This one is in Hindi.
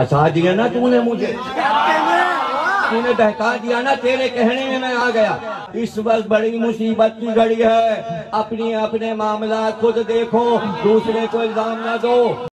हंसा दिया ना तूने मुझे। तूने बहका दिया ना तेरे कहने में मैं आ गया। इस वक्त बड़ी मुसीबत की घड़ी है। अपनी अपने मामला खुद देखो, दूसरे को इल्ज़ाम ना दो।